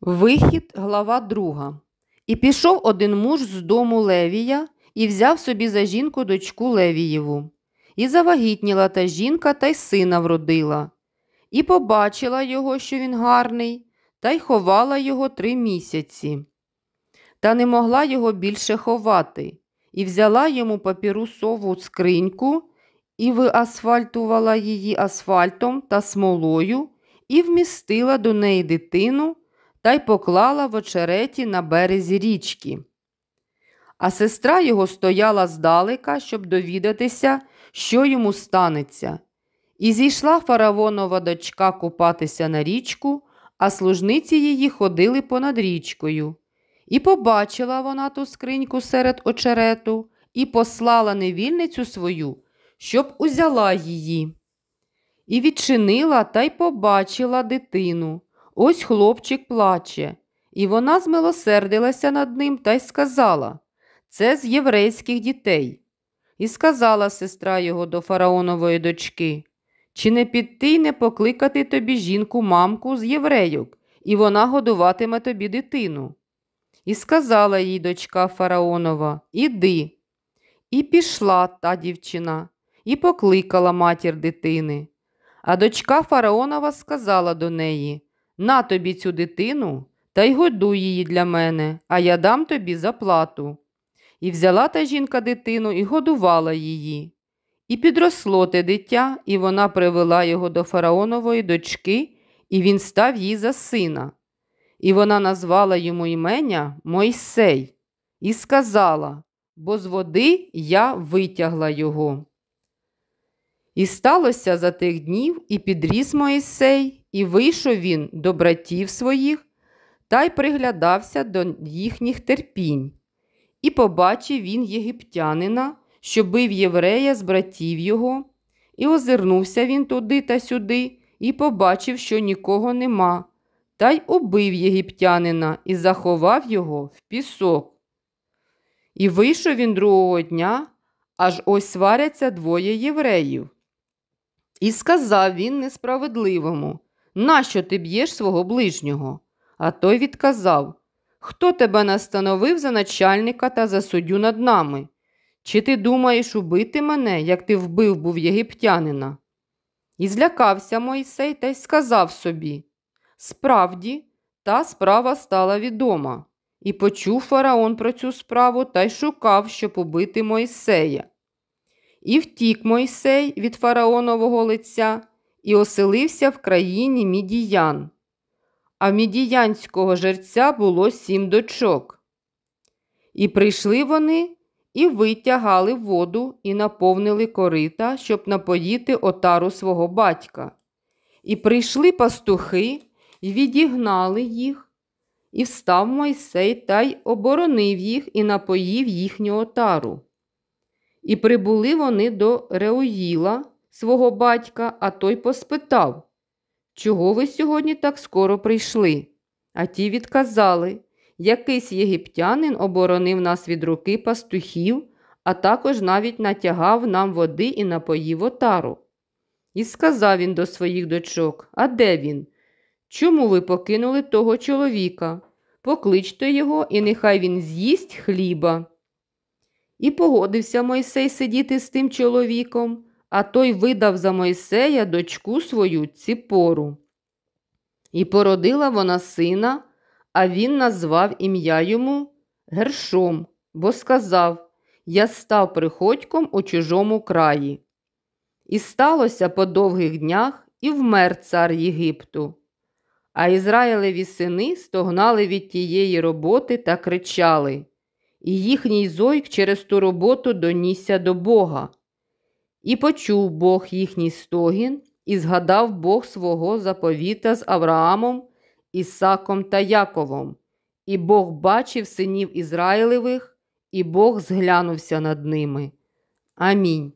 Вихід, глава 2. І пішов один муж з дому Левія і взяв собі за жінку дочку Левієву. І завагітніла та жінка та й сина вродила. І побачила його, що він гарний, та й ховала його три місяці. Та не могла його більше ховати, і взяла йому папірусову скриньку і виасфальтувала її асфальтом та смолою, і вмістила до неї дитину та й поклала в очереті на березі річки. А сестра його стояла здалека, щоб довідатися, що йому станеться. І зійшла фараонова дочка купатися на річку, а служниці її ходили понад річкою. І побачила вона ту скриньку серед очерету і послала невільницю свою, щоб узяла її. І відчинила та й побачила дитину. Ось хлопчик плаче, і вона змилосердилася над ним та й сказала це з єврейських дітей. І сказала сестра його до фараонової дочки чи не піти й не покликати тобі жінку мамку з єврейок, і вона годуватиме тобі дитину. І сказала їй дочка Фараонова Іди. І пішла та дівчина, і покликала матір дитини. А дочка Фараонова сказала до неї на тобі цю дитину та й годуй її для мене, а я дам тобі заплату. І взяла та жінка дитину і годувала її. І підросло те дитя, і вона привела його до фараонової дочки, і він став їй за сина. І вона назвала йому імення Мойсей, і сказала бо з води я витягла його. І сталося за тих днів, і підріс Моїсей, і вийшов він до братів своїх та й приглядався до їхніх терпінь. І побачив він єгиптянина, що бив єврея з братів його, і озирнувся він туди та сюди, і побачив, що нікого нема, та й убив єгиптянина і заховав його в пісок. І вийшов він другого дня, аж ось сваряться двоє євреїв. І сказав він несправедливому Нащо ти б'єш свого ближнього? А той відказав Хто тебе настановив за начальника та за суддю над нами? Чи ти думаєш убити мене, як ти вбив був єгиптянина? І злякався Мойсей та й сказав собі Справді, та справа стала відома, і почув фараон про цю справу та й шукав, щоб убити Мойсея. І втік Мойсей від фараонового лиця і оселився в країні мідіян. А в мідіянського жерця було сім дочок. І прийшли вони і витягали воду і наповнили корита, щоб напоїти отару свого батька. І прийшли пастухи і відігнали їх, і встав Мойсей та й оборонив їх і напоїв їхню отару. І прибули вони до Реуїла, свого батька, а той поспитав, чого ви сьогодні так скоро прийшли? А ті відказали якийсь єгиптянин оборонив нас від руки пастухів, а також навіть натягав нам води і напоїв отару. І сказав він до своїх дочок А де він? Чому ви покинули того чоловіка? Покличте його, і нехай він з'їсть хліба. І погодився Мойсей сидіти з тим чоловіком, а той видав за Мойсея дочку свою ціпору. І породила вона сина, а він назвав ім'я йому Гершом, бо сказав Я став приходьком у чужому краї. І сталося по довгих днях і вмер цар Єгипту. А Ізраїлеві сини стогнали від тієї роботи та кричали, і їхній зойк через ту роботу донісся до Бога. І почув Бог їхній стогін, і згадав Бог свого заповіта з Авраамом, Ісаком та Яковом. І Бог бачив синів Ізраїлевих, і Бог зглянувся над ними. Амінь.